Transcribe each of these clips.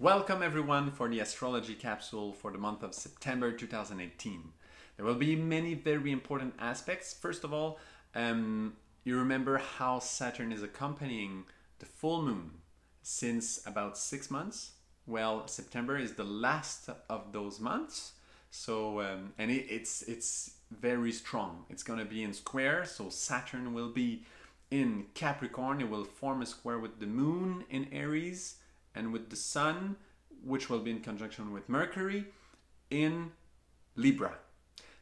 Welcome everyone for the astrology capsule for the month of September 2018. There will be many very important aspects. First of all, um, you remember how Saturn is accompanying the full moon since about six months. Well, September is the last of those months. So, um, and it, it's it's very strong. It's going to be in square. So Saturn will be in Capricorn. It will form a square with the moon in Aries and with the Sun, which will be in conjunction with Mercury in Libra.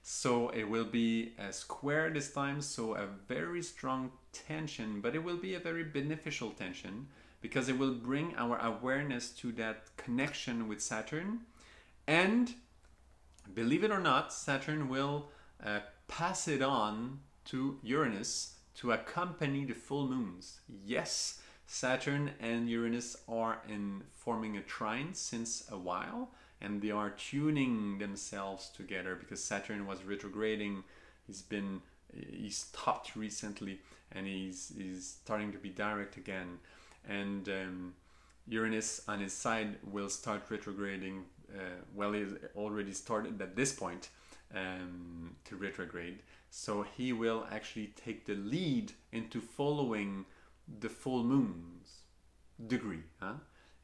So it will be a square this time, so a very strong tension, but it will be a very beneficial tension because it will bring our awareness to that connection with Saturn. And believe it or not, Saturn will uh, pass it on to Uranus to accompany the full moons. Yes, Saturn and Uranus are in forming a trine since a while and they are tuning themselves together because Saturn was retrograding. He's been he stopped recently and he's he's starting to be direct again. And um, Uranus on his side will start retrograding. Uh, well, he already started at this point um, to retrograde. So he will actually take the lead into following the full moon's degree. Huh?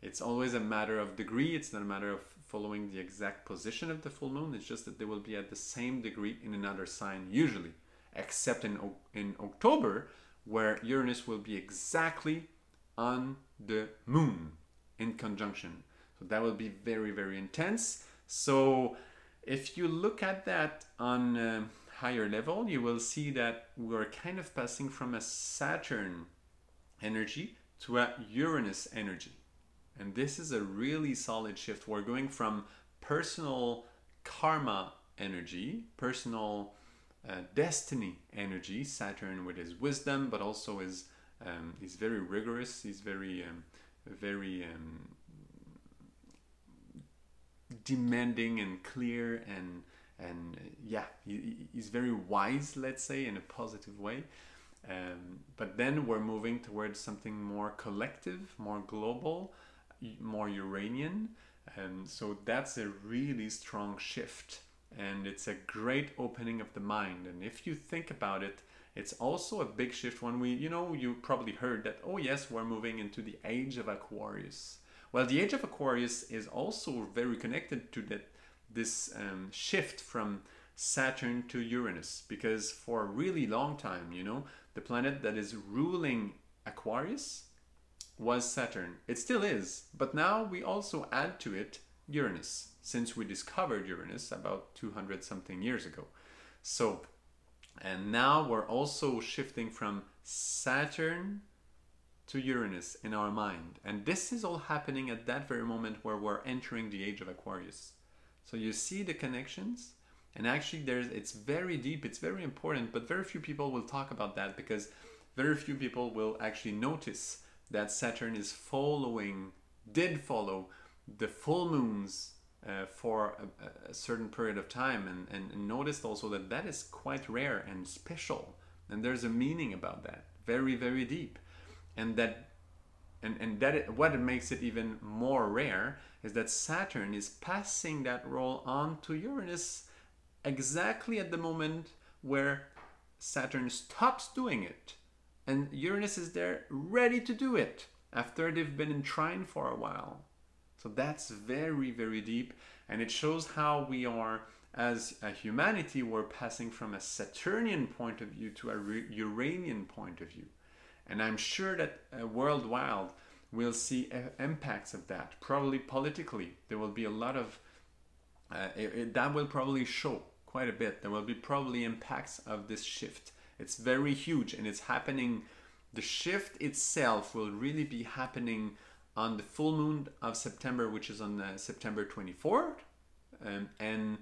It's always a matter of degree, it's not a matter of following the exact position of the full moon, it's just that they will be at the same degree in another sign usually, except in, in October, where Uranus will be exactly on the moon in conjunction. So that will be very, very intense. So if you look at that on a higher level, you will see that we're kind of passing from a Saturn energy to a Uranus energy. And this is a really solid shift. We're going from personal karma energy, personal uh, destiny energy, Saturn with his wisdom, but also his um, he's very rigorous. He's very um, very um, demanding and clear and and uh, yeah, he, he's very wise. Let's say in a positive way. Um, but then we're moving towards something more collective, more global, more Uranian. And so that's a really strong shift. And it's a great opening of the mind. And if you think about it, it's also a big shift when we, you know, you probably heard that, oh, yes, we're moving into the age of Aquarius. Well, the age of Aquarius is also very connected to that this um, shift from Saturn to Uranus because for a really long time, you know, the planet that is ruling Aquarius was Saturn. It still is, but now we also add to it Uranus since we discovered Uranus about 200 something years ago. So, and now we're also shifting from Saturn to Uranus in our mind. And this is all happening at that very moment where we're entering the age of Aquarius. So you see the connections and actually there's it's very deep, it's very important, but very few people will talk about that because very few people will actually notice that Saturn is following, did follow the full moons uh, for a, a, certain period of time and, and, noticed also that that is quite rare and special. And there's a meaning about that, very, very deep. And that and, and that it, what makes it even more rare is that Saturn is passing that role on to Uranus exactly at the moment where Saturn stops doing it and Uranus is there ready to do it after they've been in trine for a while. So that's very, very deep, and it shows how we are, as a humanity, we're passing from a Saturnian point of view to a Uranian point of view. And I'm sure that uh, worldwide we'll see uh, impacts of that. Probably politically, there will be a lot of uh, it, it, that will probably show quite a bit. There will be probably impacts of this shift it's very huge and it's happening. The shift itself will really be happening on the full moon of September, which is on uh, September 24th, um, and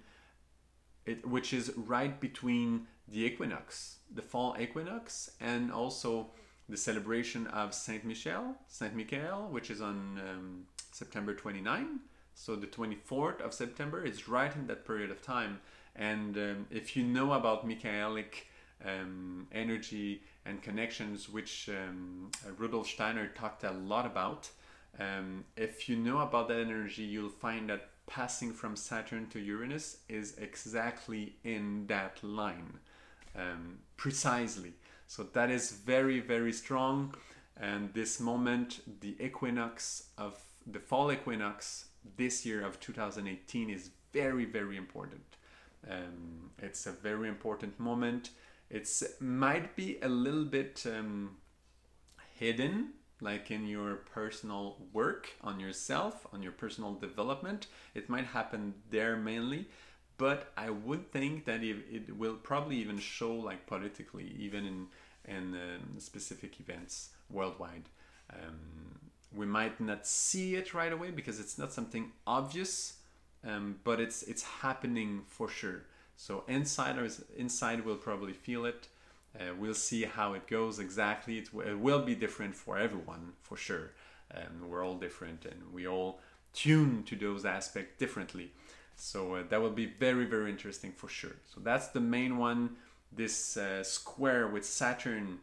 it, which is right between the equinox, the fall equinox, and also the celebration of Saint Michel, Saint Michael, which is on um, September 29. So the 24th of September is right in that period of time. And um, if you know about Michaelic um, energy and connections, which um, Rudolf Steiner talked a lot about. Um, if you know about that energy, you'll find that passing from Saturn to Uranus is exactly in that line, um, precisely. So that is very, very strong. And this moment, the equinox of the fall equinox this year of 2018 is very, very important. Um, it's a very important moment. It's might be a little bit um, hidden, like in your personal work on yourself, on your personal development. It might happen there mainly, but I would think that it, will probably even show like politically, even in in um, specific events worldwide. Um, we might not see it right away because it's not something obvious, um, but it's it's happening for sure. So insiders inside will probably feel it. Uh, we'll see how it goes exactly. It, it will be different for everyone for sure. Um, we're all different and we all tune to those aspects differently. So uh, that will be very very interesting for sure. So that's the main one. This uh, square with Saturn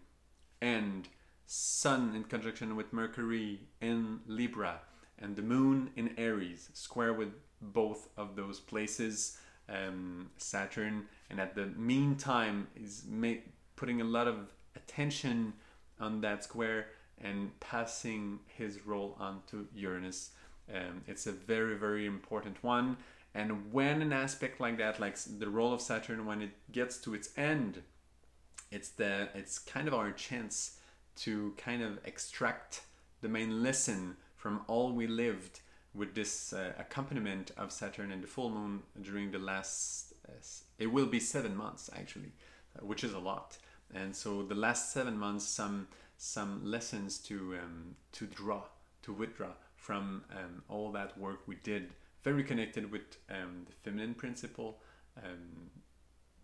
and Sun in conjunction with Mercury in Libra and the Moon in Aries, square with both of those places, um, Saturn, and at the meantime is putting a lot of attention on that square and passing his role on to Uranus. Um, it's a very, very important one. And when an aspect like that, like the role of Saturn, when it gets to its end, it's the it's kind of our chance to kind of extract the main lesson from all we lived with this uh, accompaniment of Saturn and the full moon during the last, uh, it will be seven months actually, uh, which is a lot. And so the last seven months, some some lessons to um, to draw, to withdraw from um, all that work we did, very connected with um, the feminine principle, um,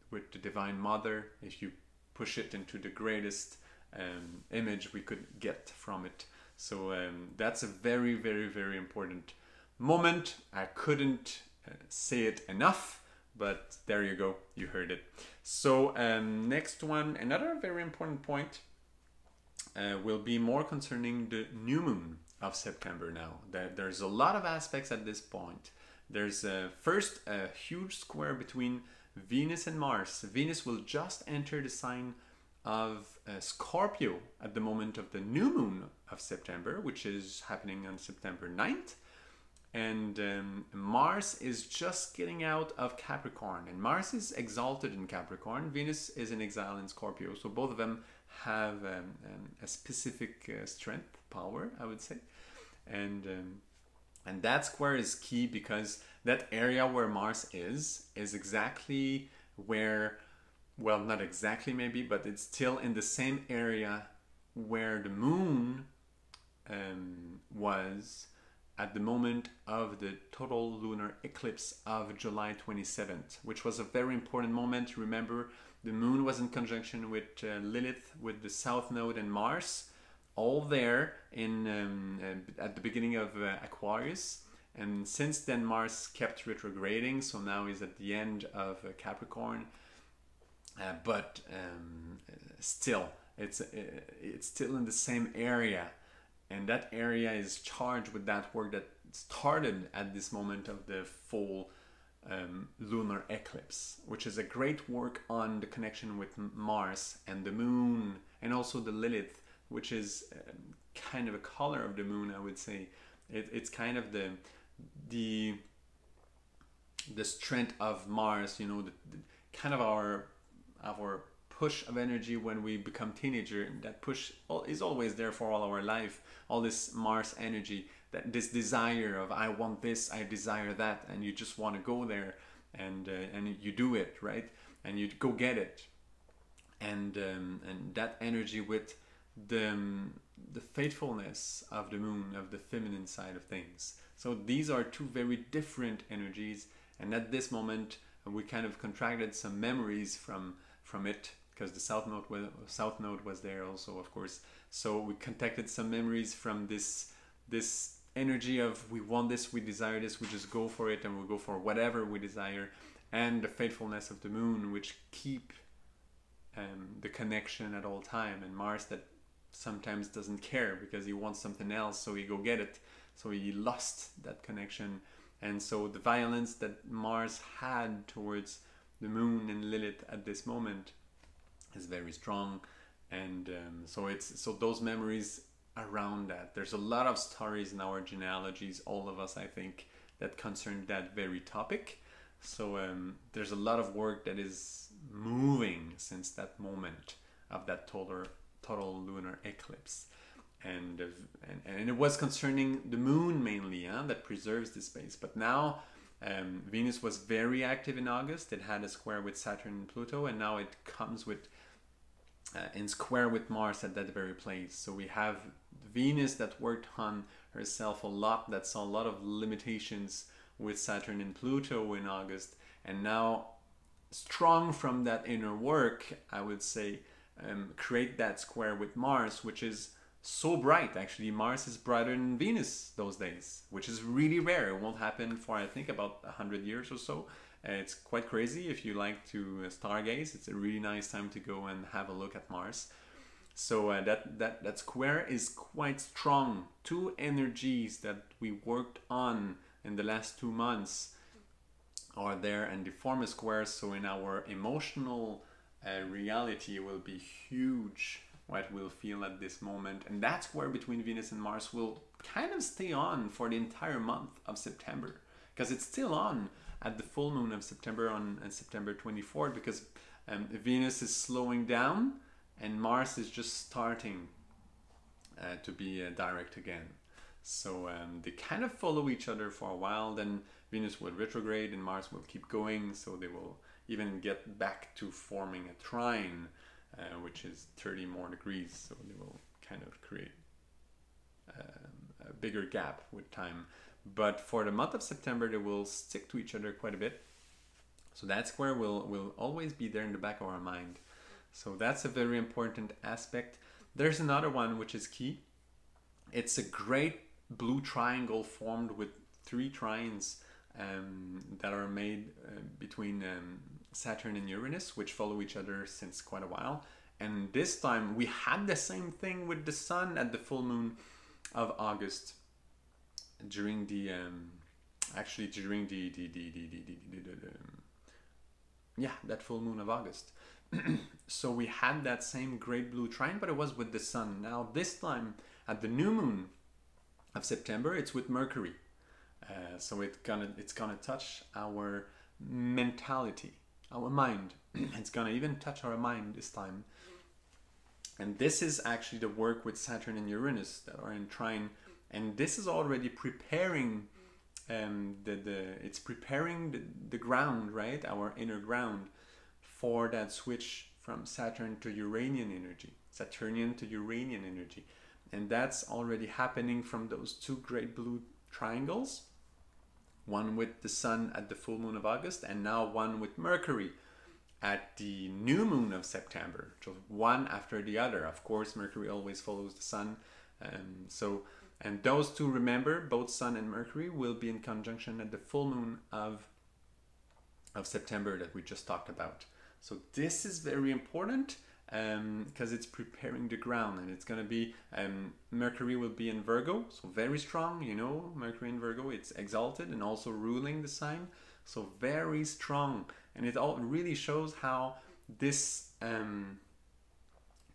with the Divine Mother. If you push it into the greatest um, image we could get from it. So um, that's a very, very, very important moment. I couldn't uh, say it enough, but there you go, you heard it. So, um, next one, another very important point uh, will be more concerning the new moon of September now. There's a lot of aspects at this point. There's uh, first a huge square between Venus and Mars. Venus will just enter the sign of uh, Scorpio at the moment of the new moon of September, which is happening on September 9th. And um, Mars is just getting out of Capricorn, and Mars is exalted in Capricorn. Venus is in exile in Scorpio, so both of them have um, um, a specific uh, strength, power, I would say. And um, and that square is key because that area where Mars is is exactly where well, not exactly maybe, but it's still in the same area where the moon um, was at the moment of the total lunar eclipse of July 27th, which was a very important moment. Remember, the moon was in conjunction with uh, Lilith, with the south node and Mars, all there in um, uh, at the beginning of uh, Aquarius. And since then, Mars kept retrograding, so now he's at the end of uh, Capricorn uh, but um, still it's uh, it's still in the same area. And that area is charged with that work that started at this moment of the full um, lunar eclipse which is a great work on the connection with mars and the moon and also the lilith which is um, kind of a color of the moon i would say. It, it's kind of the the the strength of mars you know the, the kind of our our push of energy when we become teenager that push is always there for all our life. All this mars energy that this desire of i want this i desire that and you just want to go there and uh, and you do it right? And you go get it. And um, and that energy with the um, the faithfulness of the moon of the feminine side of things. So these are two very different energies and at this moment we kind of contracted some memories from from it because the south node was, south node was there also of course. So we contacted some memories from this this energy of we want this we desire this we just go for it and we'll go for whatever we desire. And the faithfulness of the moon which keep um, the connection at all time. And mars that sometimes doesn't care because he wants something else, so he go get it. So he lost that connection, and so the violence that Mars had towards the Moon and Lilith at this moment is very strong, and um, so it's so those memories around that. There's a lot of stories in our genealogies, all of us, I think, that concern that very topic. So um, there's a lot of work that is moving since that moment of that total total lunar eclipse. And, uh, and, and it was concerning the moon mainly huh, that preserves the space. But now um, Venus was very active in August. It had a square with Saturn and Pluto, and now it comes with uh, in square with Mars at that very place. So we have Venus that worked on herself a lot, that saw a lot of limitations with Saturn and Pluto in August, and now strong from that inner work, I would say, um, create that square with Mars, which is so bright. Actually, Mars is brighter than Venus those days, which is really rare. It won't happen for I think about hundred years or so. It's quite crazy if you like to uh, stargaze. It's a really nice time to go and have a look at Mars. So uh, that that that square is quite strong. Two energies that we worked on in the last two months are there and they form a square. So in our emotional uh, reality will be huge what we'll feel at this moment. And that square between venus and mars will kind of stay on for the entire month of september. Because it's still on at the full moon of september on, on september 24th because um, venus is slowing down and mars is just starting uh, to be uh, direct again. So um, they kind of follow each other for a while then venus will retrograde and mars will keep going. So they will even get back to forming a trine, uh, which is 30 more degrees. So they will kind of create um, a bigger gap with time. But for the month of September, they will stick to each other quite a bit. So that square will, will always be there in the back of our mind. So that's a very important aspect. There's another one which is key. It's a great blue triangle formed with three trines um, that are made uh, between um, Saturn and Uranus, which follow each other since quite a while. And this time we had the same thing with the Sun at the full moon of August during the um, actually during the the the the, the, the, the, the um, yeah that full moon of August. so we had that same great blue trine, but it was with the Sun. Now this time at the new moon of September, it's with Mercury. Uh, so it gonna it's gonna touch our mentality our mind. it's gonna even touch our mind this time. And this is actually the work with Saturn and Uranus that are in trine, and this is already preparing um, the, the it's preparing the, the ground, right? Our inner ground for that switch from Saturn to Uranian energy, Saturnian to Uranian energy. And that's already happening from those two great blue triangles one with the sun at the full moon of August, and now one with Mercury at the new moon of September. So one after the other. Of course, Mercury always follows the sun. Um, so, and those two, remember, both Sun and Mercury will be in conjunction at the full moon of of September that we just talked about. So this is very important because um, it's preparing the ground and it's going to be um, mercury will be in virgo so very strong you know mercury in virgo it's exalted and also ruling the sign so very strong. And it all really shows how this um,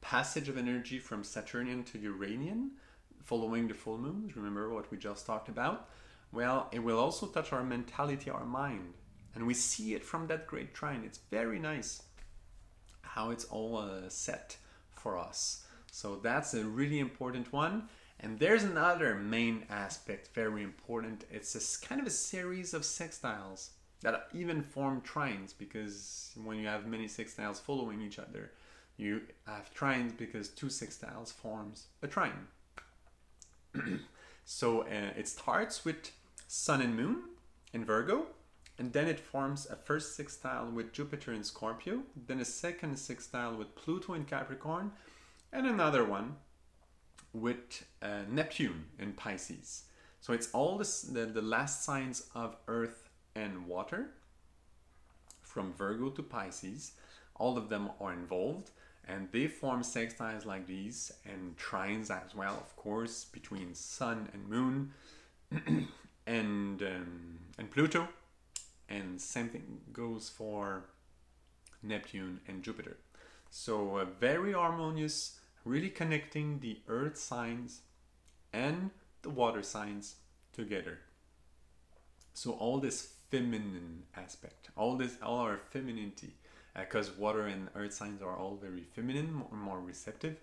passage of energy from saturnian to uranian following the full moons remember what we just talked about? Well it will also touch our mentality our mind and we see it from that great trine. It's very nice how it's all uh, set for us. So that's a really important one. And there's another main aspect, very important. It's a kind of a series of sextiles that even form trines because when you have many sextiles following each other, you have trines because two sextiles forms a trine. so uh, it starts with Sun and Moon in Virgo, and then it forms a first sextile with Jupiter in Scorpio, then a second sextile with Pluto in Capricorn, and another one with uh, Neptune in Pisces. So it's all this, the, the last signs of Earth and Water from Virgo to Pisces. All of them are involved. and they form sextiles like these and trines as well, of course, between Sun and Moon and um, and Pluto, and same thing goes for Neptune and Jupiter. So uh, very harmonious, really connecting the Earth signs and the water signs together. So all this feminine aspect, all this, all our femininity, because uh, water and earth signs are all very feminine, more, more receptive.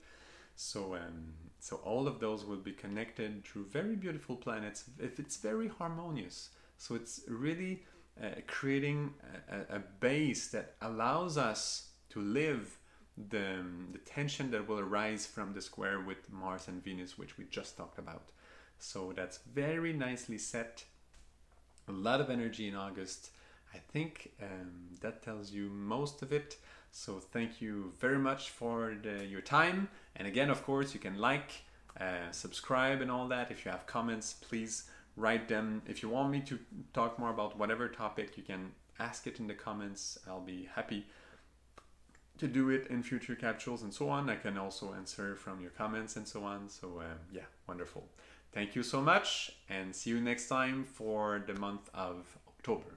So, um, so all of those will be connected through very beautiful planets. If it's very harmonious, so it's really uh, creating a, a, base that allows us to live the, um, the tension that will arise from the square with Mars and Venus, which we just talked about. So that's very nicely set. A lot of energy in August. I think um, that tells you most of it. So thank you very much for the, your time. And again, of course, you can like, uh, subscribe, and all that. If you have comments, please write them. If you want me to talk more about whatever topic, you can ask it in the comments. I'll be happy to do it in future capsules and so on. I can also answer from your comments and so on. So, uh, yeah, wonderful. Thank you so much and see you next time for the month of October.